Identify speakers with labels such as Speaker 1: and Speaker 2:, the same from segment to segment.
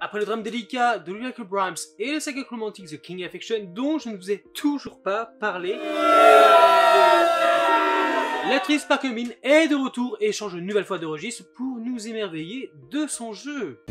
Speaker 1: Après le drame délicat de Lyrical Brimes et le saga romantique The King Affection dont je ne vous ai toujours pas parlé, l'actrice Park Eun-bin est de retour et change une nouvelle fois de registre pour nous émerveiller de son jeu.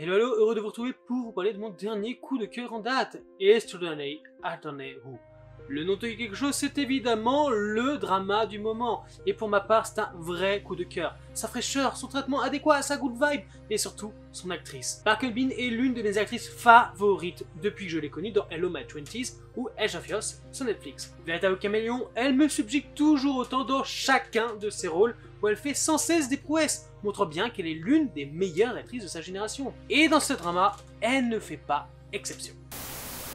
Speaker 1: Hello, hello, heureux de vous retrouver pour vous parler de mon dernier coup de cœur en date, Yesterday, Attendez Who. Le nom de quelque chose, c'est évidemment le drama du moment. Et pour ma part, c'est un vrai coup de cœur. Sa fraîcheur, son traitement adéquat, sa good vibe, et surtout son actrice. Park est l'une de mes actrices favorites depuis que je l'ai connue dans Hello My Twenties ou Edge of Yours sur Netflix. Véritable caméléon, elle me subjugue toujours autant dans chacun de ses rôles où elle fait sans cesse des prouesses, montrant bien qu'elle est l'une des meilleures actrices de sa génération. Et dans ce drama, elle ne fait pas exception.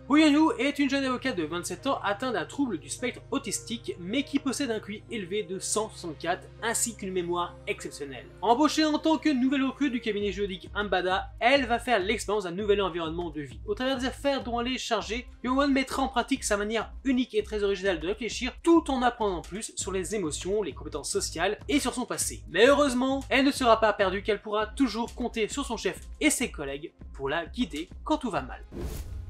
Speaker 1: Yu est une jeune avocate de 27 ans atteinte d'un trouble du spectre autistique mais qui possède un QI élevé de 164 ainsi qu'une mémoire exceptionnelle. Embauchée en tant que nouvelle recrue du cabinet juridique Ambada, elle va faire l'expérience d'un nouvel environnement de vie. Au travers des affaires dont elle est chargée, Yoon mettra en pratique sa manière unique et très originale de réfléchir tout en apprenant plus sur les émotions, les compétences sociales et sur son passé. Mais heureusement, elle ne sera pas perdue qu'elle pourra toujours compter sur son chef et ses collègues pour la guider quand tout va mal.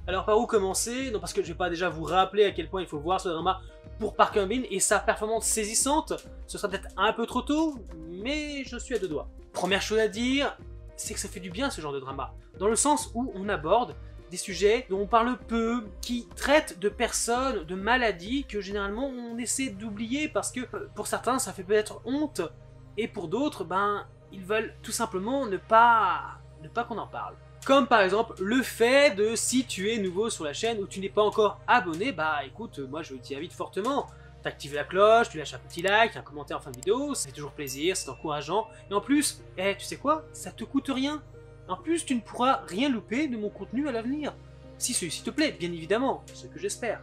Speaker 1: Alors par où commencer? Non parce que je vais pas déjà vous rappeler à quel point il faut voir ce drama pour Park Eun-bin et sa performance saisissante. Ce sera peut-être un peu trop tôt, mais je suis à deux doigts. Première chose à dire, c'est que ça fait du bien ce genre de drama. Dans le sens où on aborde des sujets dont on parle peu, qui traitent de personnes, de maladies que généralement on essaie d'oublier parce que pour certains ça fait peut-être honte et pour d'autres, ben, ils veulent tout simplement ne pas, ne pas qu'on en parle. Comme par exemple le fait de si tu es nouveau sur la chaîne ou tu n'es pas encore abonné, bah écoute, moi je t'y invite fortement. T'actives la cloche, tu lâches un petit like, un commentaire en fin de vidéo, ça fait toujours plaisir, c'est encourageant. Et en plus, eh, tu sais quoi? Ça te coûte rien. En plus, tu ne pourras rien louper de mon contenu à l'avenir. Si celui-ci te plaît, bien évidemment, ce que j'espère.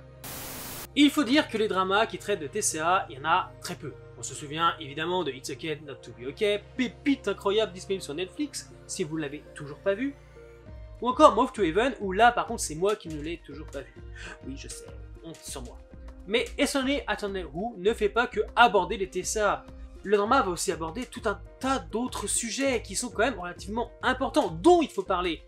Speaker 1: Il faut dire que les dramas qui traitent de TCA, il y en a très peu. On se souvient évidemment de It's Okay Not To Be Okay, pépite incroyable disponible sur Netflix, si vous ne l'avez toujours pas vu. Ou encore Move to Heaven, où là par contre c'est moi qui ne l'ai toujours pas vu. Oui, je sais, honte sur moi. Mais Essonné Attendez Who ne fait pas que aborder les TSA. Le drama va aussi aborder tout un tas d'autres sujets qui sont quand même relativement importants, dont il faut parler.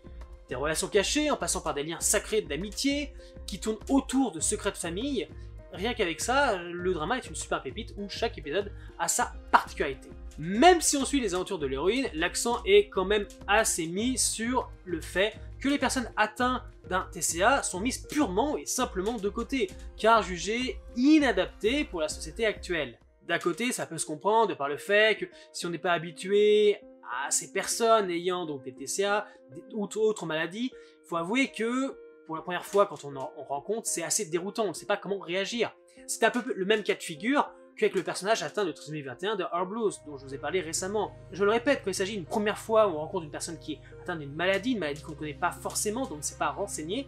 Speaker 1: Des relations cachées, en passant par des liens sacrés d'amitié, qui tournent autour de secrets de famille. Rien qu'avec ça, le drama est une super pépite où chaque épisode a sa particularité. Même si on suit les aventures de l'héroïne, l'accent est quand même assez mis sur le fait que les personnes atteintes d'un TCA sont mises purement et simplement de côté, car jugées inadaptées pour la société actuelle. D'un côté, ça peut se comprendre par le fait que si on n'est pas habitué à ces personnes ayant donc des TCA ou autres maladies, faut avouer que pour la première fois quand on en rencontre, c'est assez déroutant, on ne sait pas comment réagir. C'est un peu le même cas de figure qu'avec le personnage atteint de trisomie 21 de Our Blues, dont je vous ai parlé récemment. Je le répète, quand il s'agit d'une première fois où on rencontre une personne qui est atteinte d'une maladie, une maladie qu'on ne connaît pas forcément, dont on ne sait pas renseigner,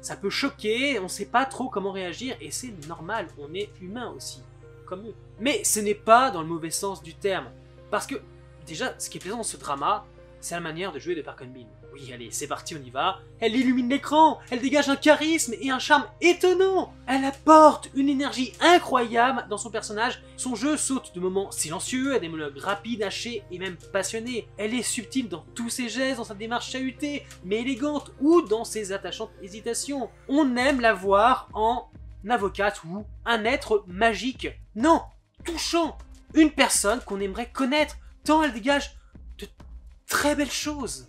Speaker 1: ça peut choquer, on ne sait pas trop comment réagir, et c'est normal, on est humain aussi, comme eux. Mais ce n'est pas dans le mauvais sens du terme, parce que, déjà, ce qui est plaisant dans ce drama, c'est la manière de jouer de Park Eun-bin. Oui, allez, c'est parti, on y va. Elle illumine l'écran, elle dégage un charisme et un charme étonnant. Elle apporte une énergie incroyable dans son personnage. Son jeu saute de moments silencieux à des monologues rapides, hachés et même passionnés. Elle est subtile dans tous ses gestes, dans sa démarche chahutée, mais élégante, ou dans ses attachantes hésitations. On aime la voir en avocate ou un être magique. Non, touchant. Une personne qu'on aimerait connaître, tant elle dégage très belles choses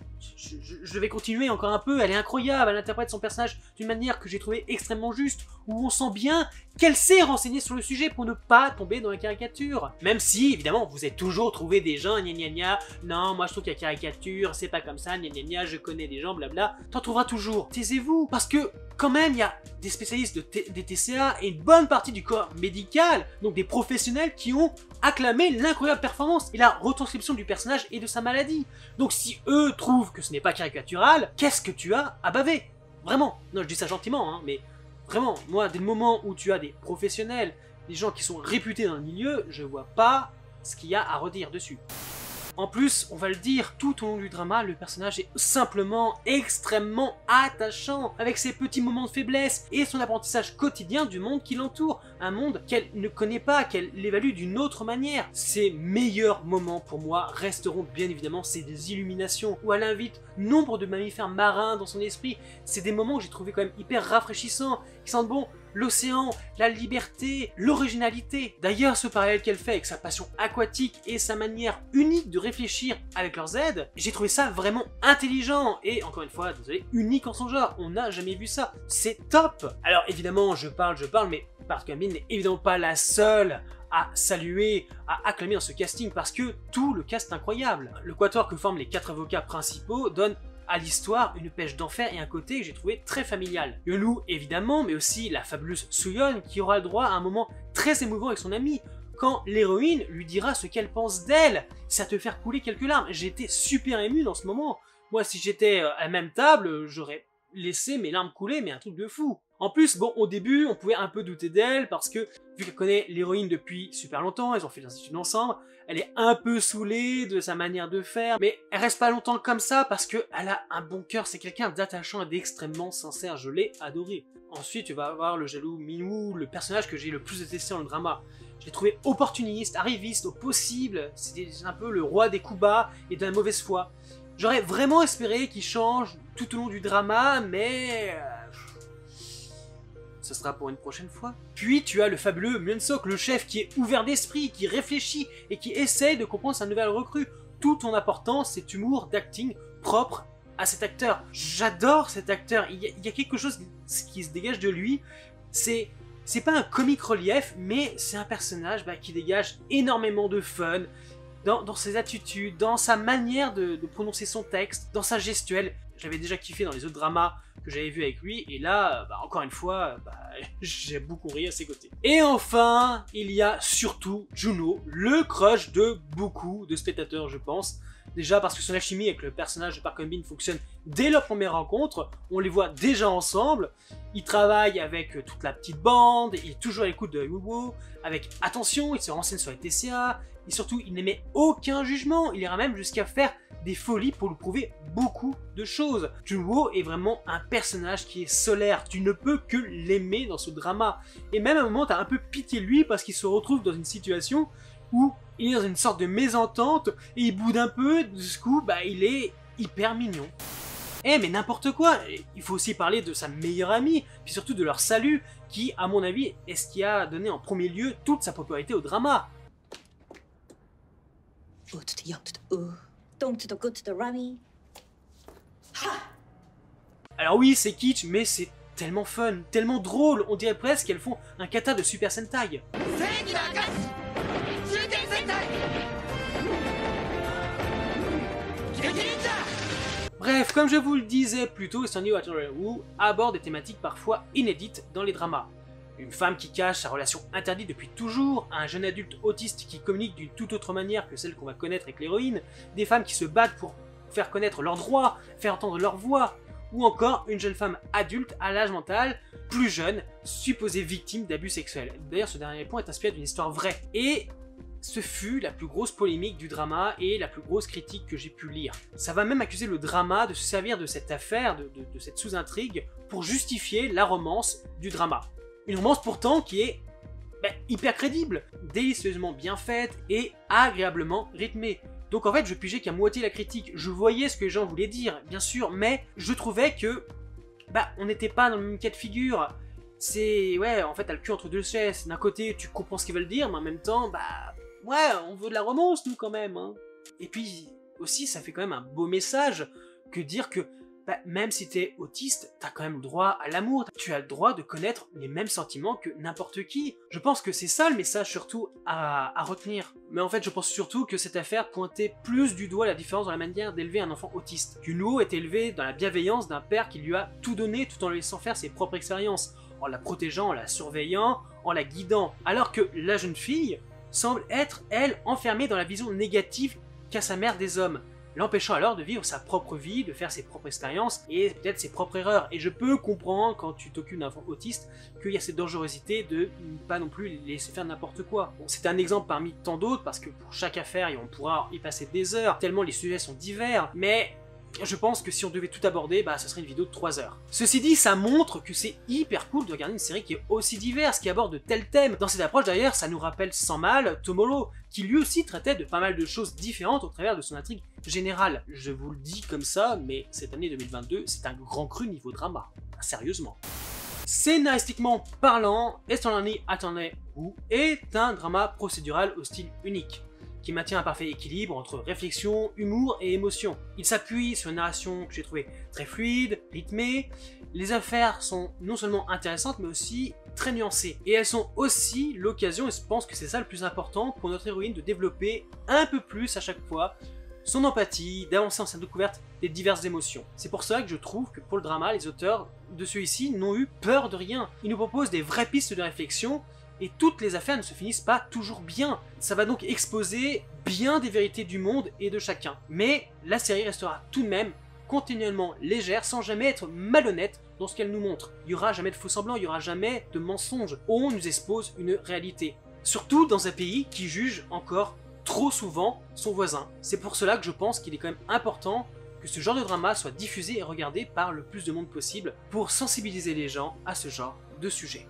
Speaker 1: je, vais continuer encore un peu, elle est incroyable, elle interprète son personnage d'une manière que j'ai trouvé extrêmement juste, où on sent bien qu'elle s'est renseignée sur le sujet pour ne pas tomber dans la caricature. Même si, évidemment, vous avez toujours trouvé des gens, gna gna gna, non, moi je trouve qu'il y a caricature, c'est pas comme ça, gna gna gna, je connais des gens, blabla, t'en trouveras toujours. Taisez-vous, parce que quand même, il y a des spécialistes de des TCA et une bonne partie du corps médical, donc des professionnels qui ont acclamé l'incroyable performance et la retranscription du personnage et de sa maladie. Donc si eux trouvent que ce n'est pas caricatural, qu'est-ce que tu as à baver? Vraiment. Non, je dis ça gentiment, hein, mais vraiment, moi, dès le moment où tu as des professionnels, des gens qui sont réputés dans le milieu, je vois pas ce qu'il y a à redire dessus. En plus, on va le dire, tout au long du drama, le personnage est simplement extrêmement attachant, avec ses petits moments de faiblesse et son apprentissage quotidien du monde qui l'entoure, un monde qu'elle ne connaît pas, qu'elle évalue d'une autre manière. Ses meilleurs moments pour moi resteront bien évidemment ces illuminations où elle invite nombre de mammifères marins dans son esprit. C'est des moments que j'ai trouvé quand même hyper rafraîchissants, qui sentent bon l'océan, la liberté, l'originalité. D'ailleurs, ce parallèle qu'elle fait avec sa passion aquatique et sa manière unique de réfléchir avec leurs aides, j'ai trouvé ça vraiment intelligent et encore une fois, désolé, unique en son genre. On n'a jamais vu ça. C'est top Alors évidemment, je parle, je parle, mais Park n'est évidemment pas la seule à saluer, à acclamer dans ce casting parce que tout le cast est incroyable. Le quatuor que forment les quatre avocats principaux donne à l'histoire une pêche d'enfer et un côté que j'ai trouvé très familial. loup évidemment, mais aussi la fabuleuse Suyeon qui aura le droit à un moment très émouvant avec son ami, quand l'héroïne lui dira ce qu'elle pense d'elle. Ça te faire couler quelques larmes. J'étais super ému dans ce moment. Moi, si j'étais à la même table, j'aurais laissé mes larmes couler, mais un truc de fou. En plus, bon, au début, on pouvait un peu douter d'elle parce que, vu qu'elle connaît l'héroïne depuis super longtemps, elles ont fait des études ensemble, elle est un peu saoulée de sa manière de faire, mais elle reste pas longtemps comme ça parce qu'elle a un bon cœur, c'est quelqu'un d'attachant et d'extrêmement sincère, je l'ai adoré. Ensuite, tu vas avoir le jaloux Minou, le personnage que j'ai le plus détesté dans le drama. Je l'ai trouvé opportuniste, arriviste au possible, c'était un peu le roi des coups bas et de la mauvaise foi. J'aurais vraiment espéré qu'il change tout au long du drama, mais... Ce sera pour une prochaine fois. Puis tu as le fabuleux Myunsok, le chef qui est ouvert d'esprit, qui réfléchit et qui essaie de comprendre sa nouvelle recrue, tout en apportant cet humour d'acting propre à cet acteur. J'adore cet acteur, il y, a, quelque chose qui se dégage de lui, c'est... C'est pas un comique relief, mais c'est un personnage bah, qui dégage énormément de fun, dans, ses attitudes, dans sa manière de, prononcer son texte, dans sa gestuelle. J'avais déjà kiffé dans les autres dramas que j'avais vu avec lui, et là, bah, encore une fois, bah, j'ai beaucoup ri à ses côtés. Et enfin, il y a surtout Juno, le crush de beaucoup de spectateurs, je pense. Déjà parce que son alchimie avec le personnage de Park Bin fonctionne dès leur première rencontre, on les voit déjà ensemble, il travaille avec toute la petite bande, il est toujours à l'écoute de Wubo, avec attention, il se renseigne sur les TCA, et surtout il n'émet aucun jugement, il ira même jusqu'à faire des folies pour lui prouver beaucoup de choses. Junwo est vraiment un personnage qui est solaire, tu ne peux que l'aimer dans ce drama. Et même à un moment, t'as un peu pitié de lui parce qu'il se retrouve dans une situation où il est dans une sorte de mésentente et il boude un peu, du coup, bah il est hyper mignon. Eh mais n'importe quoi Il faut aussi parler de sa meilleure amie, puis surtout de leur salut, qui, à mon avis, est ce qui a donné en premier lieu toute sa popularité au drama. Alors oui, c'est kitsch, mais c'est tellement fun, tellement drôle, on dirait presque qu'elles font un kata de Super Sentai. Bref, comme je vous le disais plus tôt, Sunny Wu aborde des thématiques parfois inédites dans les dramas. Une femme qui cache sa relation interdite depuis toujours, un jeune adulte autiste qui communique d'une toute autre manière que celle qu'on va connaître avec l'héroïne, des femmes qui se battent pour faire connaître leurs droits, faire entendre leur voix, ou encore une jeune femme adulte à l'âge mental, plus jeune, supposée victime d'abus sexuels. D'ailleurs, ce dernier point est inspiré d'une histoire vraie. Et ce fut la plus grosse polémique du drama et la plus grosse critique que j'ai pu lire. Ça va même accuser le drama de se servir de cette affaire, de, cette sous-intrigue, pour justifier la romance du drama. Une romance pourtant qui est ben, hyper crédible, délicieusement bien faite et agréablement rythmée. Donc en fait, je pigeais qu'à moitié la critique. Je voyais ce que les gens voulaient dire, bien sûr, mais je trouvais que bah on n'était pas dans le même cas de figure. C'est ouais, en fait, t'as le cul entre deux chaises. D'un côté, tu comprends ce qu'ils veulent dire, mais en même temps, bah ouais, on veut de la romance nous quand même. Hein. Et puis aussi, ça fait quand même un beau message que dire que bah, même si t'es autiste, t'as quand même le droit à l'amour, tu as le droit de connaître les mêmes sentiments que n'importe qui. Je pense que c'est ça le message surtout à, retenir. Mais en fait, je pense surtout que cette affaire pointait plus du doigt la différence dans la manière d'élever un enfant autiste. Juno est élevé dans la bienveillance d'un père qui lui a tout donné tout en le laissant faire ses propres expériences, en la protégeant, en la surveillant, en la guidant, alors que la jeune fille semble être, elle, enfermée dans la vision négative qu'a sa mère des hommes. L'empêchant alors de vivre sa propre vie, de faire ses propres expériences et peut-être ses propres erreurs. Et je peux comprendre quand tu t'occupes d'un enfant autiste qu'il y a cette dangerosité de pas non plus laisser faire n'importe quoi. Bon, c'est un exemple parmi tant d'autres parce que pour chaque affaire, on pourra y passer des heures, tellement les sujets sont divers, mais je pense que si on devait tout aborder, bah ce serait une vidéo de 3 heures. Ceci dit, ça montre que c'est hyper cool de regarder une série qui est aussi diverse, qui aborde de tels thèmes. Dans cette approche d'ailleurs, ça nous rappelle sans mal Tomolo, qui lui aussi traitait de pas mal de choses différentes au travers de son intrigue générale. Je vous le dis comme ça, mais cette année 2022, c'est un grand cru niveau drama. Sérieusement. Scénaristiquement parlant, Estolani Attendez Où est un drama procédural au style unique qui maintient un parfait équilibre entre réflexion, humour et émotion? Il s'appuie sur une narration que j'ai trouvée très fluide, rythmée. Les affaires sont non seulement intéressantes, mais aussi très nuancées. Et elles sont aussi l'occasion, et je pense que c'est ça le plus important, pour notre héroïne de développer un peu plus à chaque fois son empathie, d'avancer en sa découverte des diverses émotions. C'est pour ça que je trouve que pour le drama, les auteurs de celui-ci n'ont eu peur de rien. Ils nous proposent des vraies pistes de réflexion et toutes les affaires ne se finissent pas toujours bien. Ça va donc exposer bien des vérités du monde et de chacun. Mais la série restera tout de même continuellement légère sans jamais être malhonnête dans ce qu'elle nous montre. Il n'y aura jamais de faux semblants, il n'y aura jamais de mensonges. On nous expose une réalité. Surtout dans un pays qui juge encore trop souvent son voisin. C'est pour cela que je pense qu'il est quand même important que ce genre de drama soit diffusé et regardé par le plus de monde possible pour sensibiliser les gens à ce genre de sujet.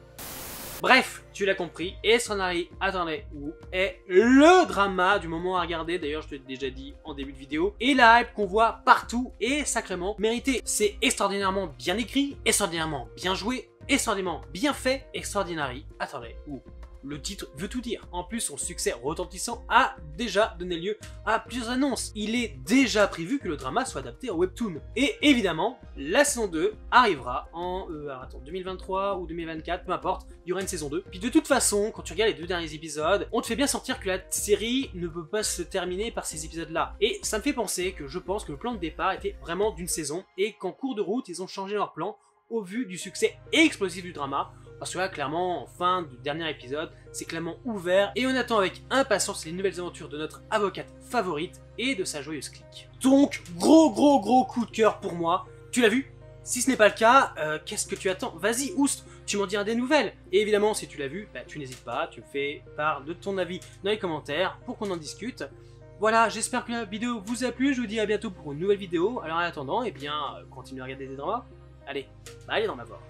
Speaker 1: Bref, tu l'as compris, Extraordinary Attendez où est le drama du moment à regarder, d'ailleurs je te l'ai déjà dit en début de vidéo, et la hype qu'on voit partout est sacrément méritée. C'est extraordinairement bien écrit, extraordinairement bien joué, extraordinairement bien fait, Extraordinary Attendez où le titre veut tout dire. En plus, son succès retentissant a déjà donné lieu à plusieurs annonces. Il est déjà prévu que le drama soit adapté en webtoon. Et évidemment, la saison 2 arrivera en euh, attends, 2023 ou 2024, peu importe, il y aura une saison 2. Puis de toute façon, quand tu regardes les deux derniers épisodes, on te fait bien sentir que la série ne peut pas se terminer par ces épisodes-là. Et ça me fait penser que je pense que le plan de départ était vraiment d'une saison et qu'en cours de route, ils ont changé leur plan au vu du succès explosif du drama parce que là, clairement, en fin du dernier épisode, c'est clairement ouvert et on attend avec impatience les nouvelles aventures de notre avocate favorite et de sa joyeuse clique. Donc, gros gros gros coup de cœur pour moi. Tu l'as vu? Si ce n'est pas le cas, euh, qu'est-ce que tu attends? Vas-y, oust tu m'en diras des nouvelles. Et évidemment, si tu l'as vu, bah, tu n'hésites pas, tu me fais part de ton avis dans les commentaires pour qu'on en discute. Voilà, j'espère que la vidéo vous a plu, je vous dis à bientôt pour une nouvelle vidéo. Alors en attendant, eh bien, euh, continuez à regarder des dramas. Allez, allez dans ma voix.